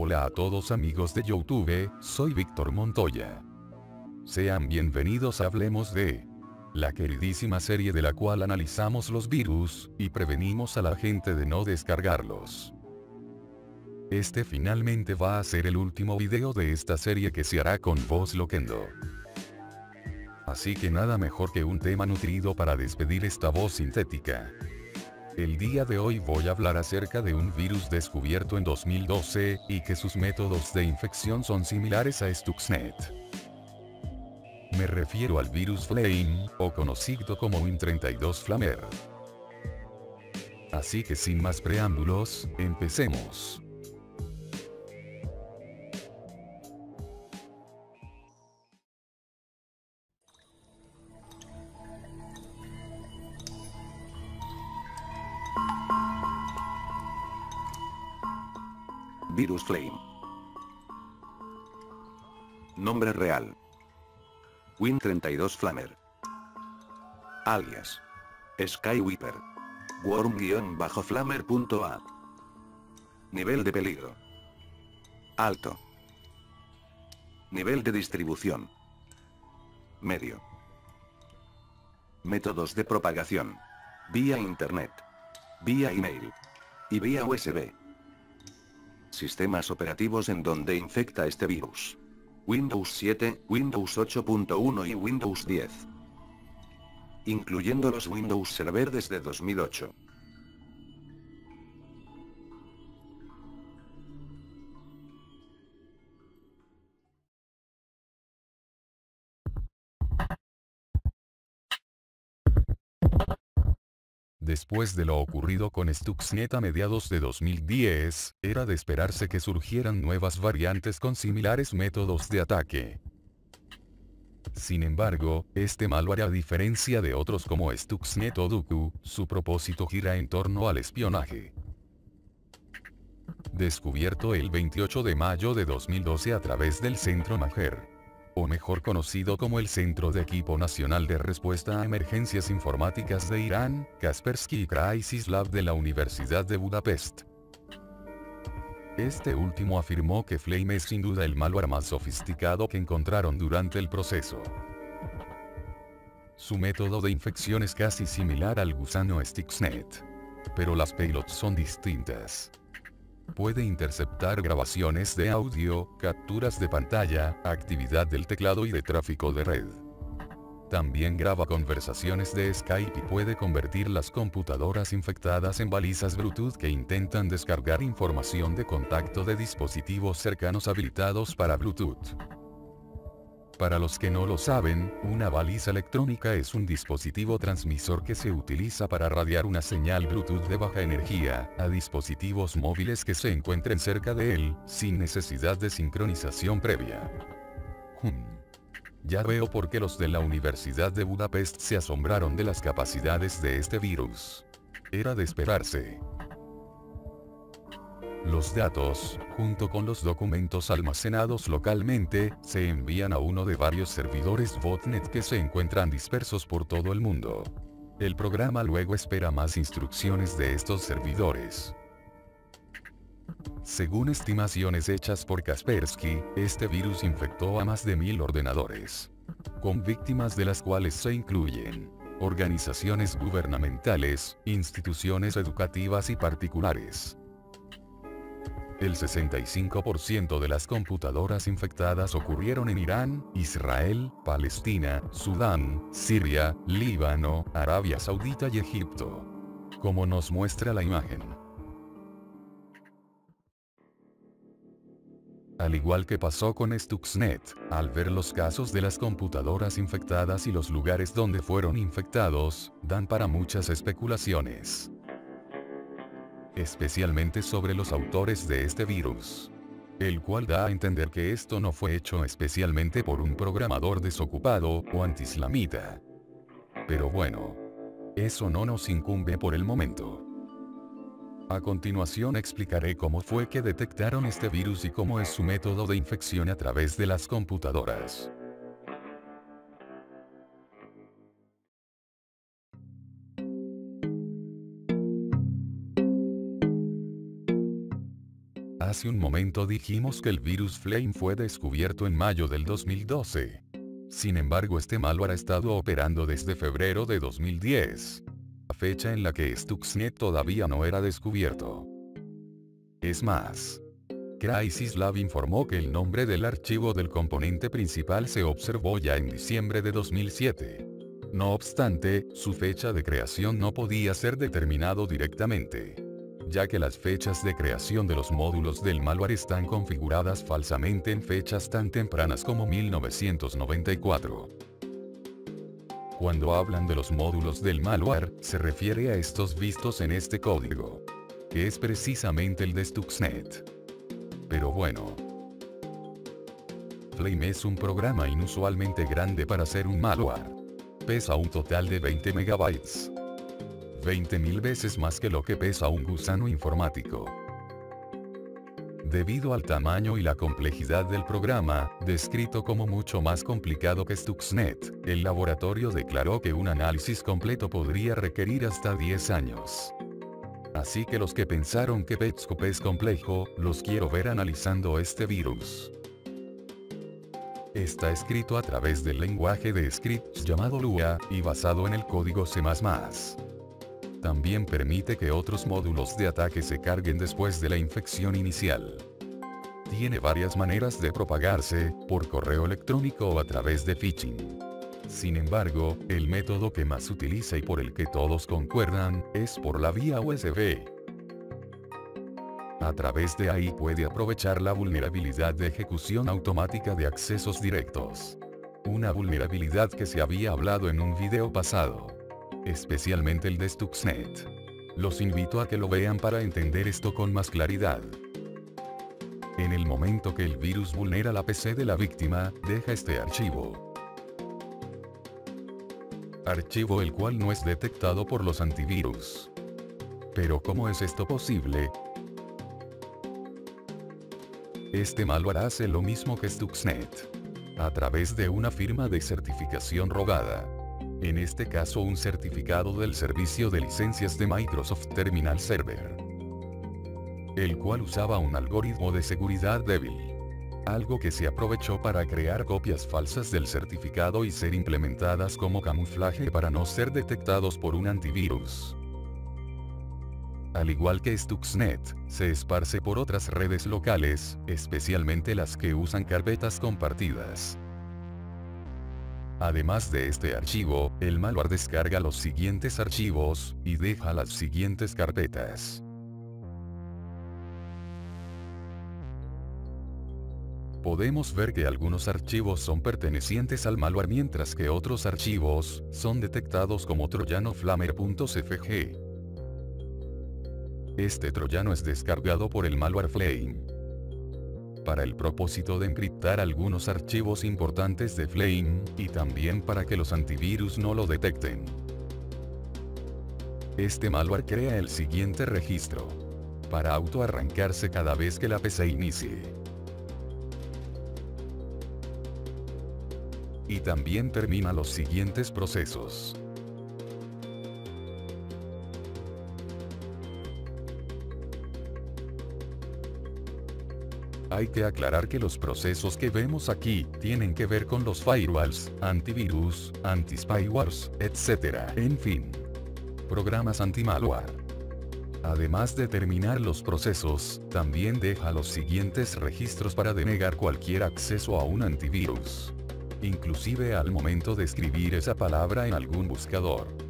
Hola a todos amigos de Youtube, soy Víctor Montoya. Sean bienvenidos Hablemos de la queridísima serie de la cual analizamos los virus, y prevenimos a la gente de no descargarlos. Este finalmente va a ser el último video de esta serie que se hará con voz loquendo. Así que nada mejor que un tema nutrido para despedir esta voz sintética. El día de hoy voy a hablar acerca de un virus descubierto en 2012, y que sus métodos de infección son similares a Stuxnet. Me refiero al virus Flame, o conocido como Win32 Flamer. Así que sin más preámbulos, empecemos. Virus Flame. Nombre real. Win32 Flamer. Alias. Skyweeper. Worm-flamer.a. Nivel de peligro. Alto. Nivel de distribución. Medio. Métodos de propagación. Vía Internet. Vía email. Y vía USB. Sistemas operativos en donde infecta este virus. Windows 7, Windows 8.1 y Windows 10. Incluyendo los Windows Server desde 2008. Después de lo ocurrido con Stuxnet a mediados de 2010, era de esperarse que surgieran nuevas variantes con similares métodos de ataque. Sin embargo, este malware a diferencia de otros como Stuxnet o Duku, su propósito gira en torno al espionaje. Descubierto el 28 de mayo de 2012 a través del Centro Maher o mejor conocido como el Centro de Equipo Nacional de Respuesta a Emergencias Informáticas de Irán, Kaspersky Crisis Lab de la Universidad de Budapest. Este último afirmó que Flame es sin duda el malware más sofisticado que encontraron durante el proceso. Su método de infección es casi similar al gusano Stuxnet. Pero las payloads son distintas. Puede interceptar grabaciones de audio, capturas de pantalla, actividad del teclado y de tráfico de red. También graba conversaciones de Skype y puede convertir las computadoras infectadas en balizas Bluetooth que intentan descargar información de contacto de dispositivos cercanos habilitados para Bluetooth. Para los que no lo saben, una baliza electrónica es un dispositivo transmisor que se utiliza para radiar una señal Bluetooth de baja energía, a dispositivos móviles que se encuentren cerca de él, sin necesidad de sincronización previa. Hmm. Ya veo por qué los de la Universidad de Budapest se asombraron de las capacidades de este virus. Era de esperarse. Los datos, junto con los documentos almacenados localmente, se envían a uno de varios servidores botnet que se encuentran dispersos por todo el mundo. El programa luego espera más instrucciones de estos servidores. Según estimaciones hechas por Kaspersky, este virus infectó a más de mil ordenadores. Con víctimas de las cuales se incluyen organizaciones gubernamentales, instituciones educativas y particulares. El 65% de las computadoras infectadas ocurrieron en Irán, Israel, Palestina, Sudán, Siria, Líbano, Arabia Saudita y Egipto. Como nos muestra la imagen. Al igual que pasó con Stuxnet, al ver los casos de las computadoras infectadas y los lugares donde fueron infectados, dan para muchas especulaciones especialmente sobre los autores de este virus. El cual da a entender que esto no fue hecho especialmente por un programador desocupado o antislamita. Pero bueno. Eso no nos incumbe por el momento. A continuación explicaré cómo fue que detectaron este virus y cómo es su método de infección a través de las computadoras. Hace un momento dijimos que el virus Flame fue descubierto en mayo del 2012. Sin embargo este malware ha estado operando desde febrero de 2010. La fecha en la que Stuxnet todavía no era descubierto. Es más, Crisis Lab informó que el nombre del archivo del componente principal se observó ya en diciembre de 2007. No obstante, su fecha de creación no podía ser determinado directamente ya que las fechas de creación de los módulos del malware están configuradas falsamente en fechas tan tempranas como 1994. Cuando hablan de los módulos del malware, se refiere a estos vistos en este código, que es precisamente el de Stuxnet. Pero bueno. Flame es un programa inusualmente grande para ser un malware. Pesa un total de 20 megabytes. 20.000 veces más que lo que pesa un gusano informático. Debido al tamaño y la complejidad del programa, descrito como mucho más complicado que Stuxnet, el laboratorio declaró que un análisis completo podría requerir hasta 10 años. Así que los que pensaron que Petscope es complejo, los quiero ver analizando este virus. Está escrito a través del lenguaje de scripts llamado Lua, y basado en el código C++. También permite que otros módulos de ataque se carguen después de la infección inicial. Tiene varias maneras de propagarse, por correo electrónico o a través de phishing. Sin embargo, el método que más utiliza y por el que todos concuerdan, es por la vía USB. A través de ahí puede aprovechar la vulnerabilidad de ejecución automática de accesos directos. Una vulnerabilidad que se había hablado en un video pasado especialmente el de Stuxnet. Los invito a que lo vean para entender esto con más claridad. En el momento que el virus vulnera la PC de la víctima, deja este archivo. Archivo el cual no es detectado por los antivirus. Pero ¿cómo es esto posible? Este malware hace lo mismo que Stuxnet. A través de una firma de certificación rogada en este caso un certificado del servicio de licencias de Microsoft Terminal Server, el cual usaba un algoritmo de seguridad débil. Algo que se aprovechó para crear copias falsas del certificado y ser implementadas como camuflaje para no ser detectados por un antivirus. Al igual que Stuxnet, se esparce por otras redes locales, especialmente las que usan carpetas compartidas. Además de este archivo, el malware descarga los siguientes archivos, y deja las siguientes carpetas. Podemos ver que algunos archivos son pertenecientes al malware mientras que otros archivos, son detectados como troyano flamer.cfg. Este troyano es descargado por el malware Flame para el propósito de encriptar algunos archivos importantes de Flame, y también para que los antivirus no lo detecten. Este malware crea el siguiente registro. Para autoarrancarse cada vez que la PC inicie. Y también termina los siguientes procesos. Hay que aclarar que los procesos que vemos aquí, tienen que ver con los firewalls, antivirus, anti-spywares, etc. En fin. Programas anti-malware. Además de terminar los procesos, también deja los siguientes registros para denegar cualquier acceso a un antivirus. Inclusive al momento de escribir esa palabra en algún buscador.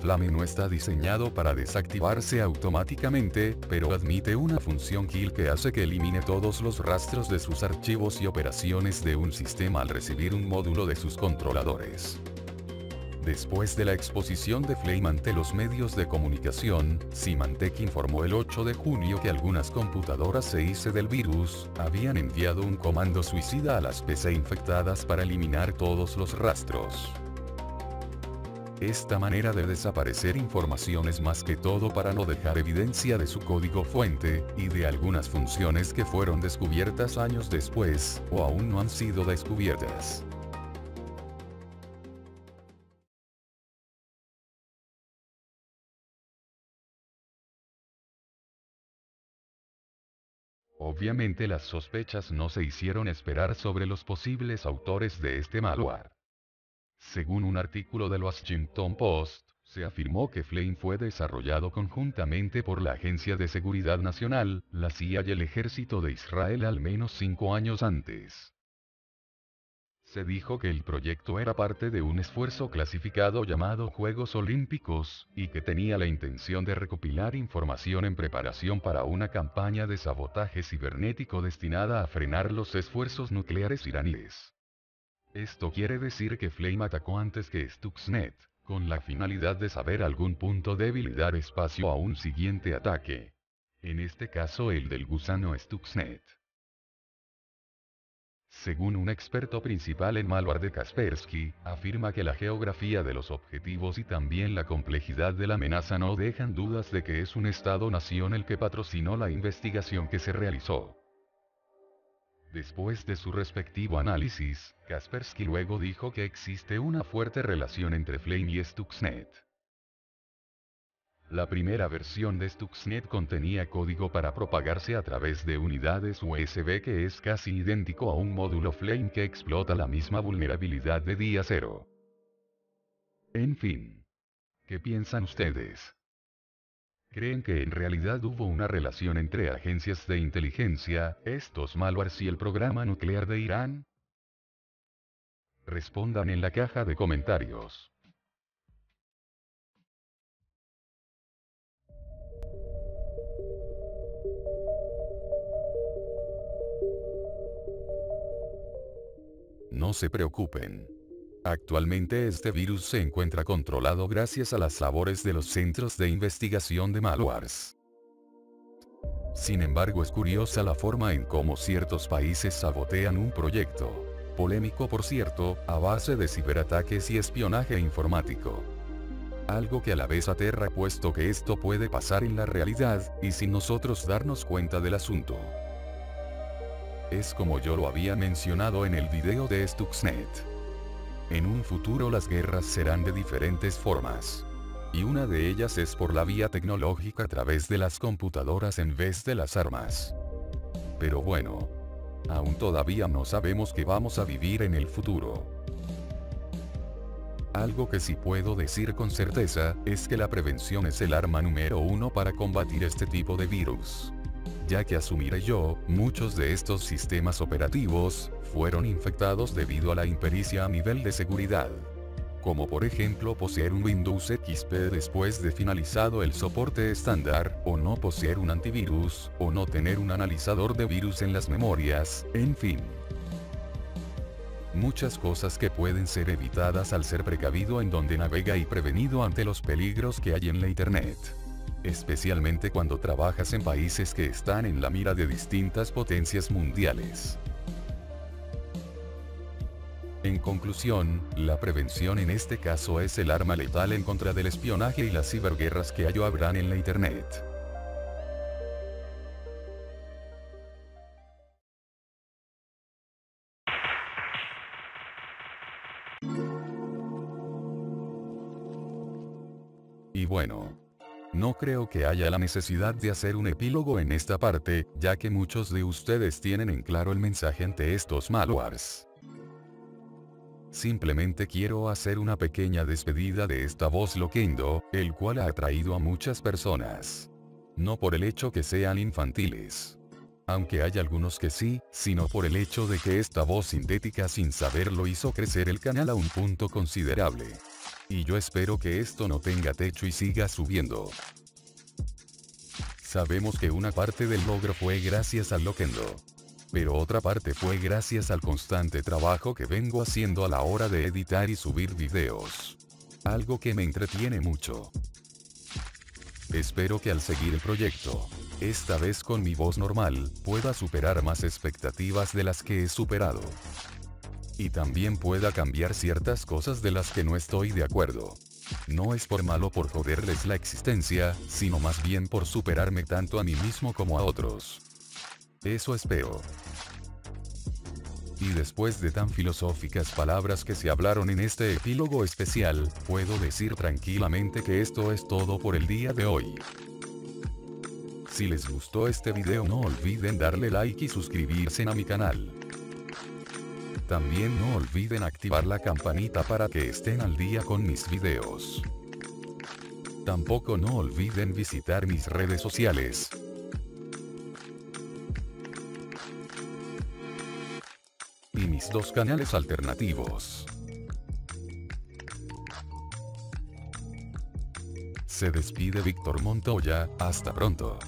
Flame no está diseñado para desactivarse automáticamente, pero admite una función kill que hace que elimine todos los rastros de sus archivos y operaciones de un sistema al recibir un módulo de sus controladores. Después de la exposición de Flame ante los medios de comunicación, Symantec informó el 8 de junio que algunas computadoras CIC del virus, habían enviado un comando suicida a las PC infectadas para eliminar todos los rastros. Esta manera de desaparecer información es más que todo para no dejar evidencia de su código fuente, y de algunas funciones que fueron descubiertas años después, o aún no han sido descubiertas. Obviamente las sospechas no se hicieron esperar sobre los posibles autores de este malware. Según un artículo del Washington Post, se afirmó que Flame fue desarrollado conjuntamente por la Agencia de Seguridad Nacional, la CIA y el Ejército de Israel al menos cinco años antes. Se dijo que el proyecto era parte de un esfuerzo clasificado llamado Juegos Olímpicos, y que tenía la intención de recopilar información en preparación para una campaña de sabotaje cibernético destinada a frenar los esfuerzos nucleares iraníes. Esto quiere decir que Flame atacó antes que Stuxnet, con la finalidad de saber algún punto débil y dar espacio a un siguiente ataque. En este caso el del gusano Stuxnet. Según un experto principal en malware de Kaspersky, afirma que la geografía de los objetivos y también la complejidad de la amenaza no dejan dudas de que es un Estado-nación el que patrocinó la investigación que se realizó. Después de su respectivo análisis, Kaspersky luego dijo que existe una fuerte relación entre Flame y Stuxnet. La primera versión de Stuxnet contenía código para propagarse a través de unidades USB que es casi idéntico a un módulo Flame que explota la misma vulnerabilidad de día cero. En fin. ¿Qué piensan ustedes? ¿Creen que en realidad hubo una relación entre agencias de inteligencia, estos malwares y el programa nuclear de Irán? Respondan en la caja de comentarios. No se preocupen. Actualmente este virus se encuentra controlado gracias a las labores de los centros de investigación de malwares. Sin embargo es curiosa la forma en cómo ciertos países sabotean un proyecto, polémico por cierto, a base de ciberataques y espionaje informático. Algo que a la vez aterra puesto que esto puede pasar en la realidad, y sin nosotros darnos cuenta del asunto. Es como yo lo había mencionado en el video de Stuxnet. En un futuro las guerras serán de diferentes formas. Y una de ellas es por la vía tecnológica a través de las computadoras en vez de las armas. Pero bueno. Aún todavía no sabemos qué vamos a vivir en el futuro. Algo que sí puedo decir con certeza, es que la prevención es el arma número uno para combatir este tipo de virus ya que asumiré yo, muchos de estos sistemas operativos, fueron infectados debido a la impericia a nivel de seguridad. Como por ejemplo poseer un Windows XP después de finalizado el soporte estándar, o no poseer un antivirus, o no tener un analizador de virus en las memorias, en fin. Muchas cosas que pueden ser evitadas al ser precavido en donde navega y prevenido ante los peligros que hay en la Internet especialmente cuando trabajas en países que están en la mira de distintas potencias mundiales. En conclusión, la prevención en este caso es el arma letal en contra del espionaje y las ciberguerras que hay o habrán en la Internet. Y bueno, no creo que haya la necesidad de hacer un epílogo en esta parte, ya que muchos de ustedes tienen en claro el mensaje ante estos malwares. Simplemente quiero hacer una pequeña despedida de esta voz loquendo, el cual ha atraído a muchas personas. No por el hecho que sean infantiles. Aunque hay algunos que sí, sino por el hecho de que esta voz sintética sin saberlo hizo crecer el canal a un punto considerable. Y yo espero que esto no tenga techo y siga subiendo. Sabemos que una parte del logro fue gracias al Loquendo. Pero otra parte fue gracias al constante trabajo que vengo haciendo a la hora de editar y subir videos. Algo que me entretiene mucho. Espero que al seguir el proyecto, esta vez con mi voz normal, pueda superar más expectativas de las que he superado y también pueda cambiar ciertas cosas de las que no estoy de acuerdo. No es por malo por joderles la existencia, sino más bien por superarme tanto a mí mismo como a otros. Eso espero. Y después de tan filosóficas palabras que se hablaron en este epílogo especial, puedo decir tranquilamente que esto es todo por el día de hoy. Si les gustó este video no olviden darle like y suscribirse a mi canal. También no olviden activar la campanita para que estén al día con mis videos. Tampoco no olviden visitar mis redes sociales. Dos canales alternativos. Se despide Víctor Montoya, hasta pronto.